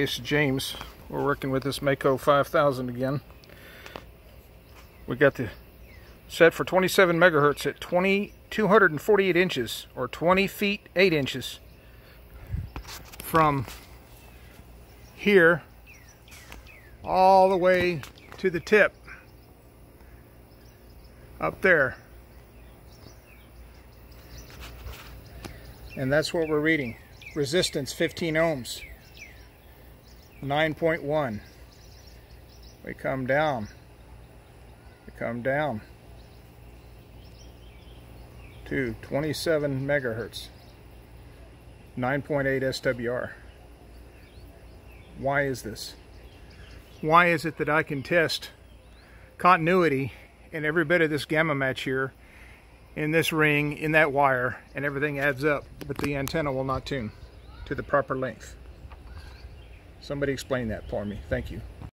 It's James. We're working with this Maco 5000 again. We got the set for 27 megahertz at 20, 248 inches or 20 feet 8 inches from here all the way to the tip up there. And that's what we're reading. Resistance 15 ohms. 9.1. We come down. We come down to 27 megahertz. 9.8 SWR. Why is this? Why is it that I can test continuity in every bit of this gamma match here in this ring, in that wire, and everything adds up, but the antenna will not tune to the proper length? Somebody explain that for me. Thank you.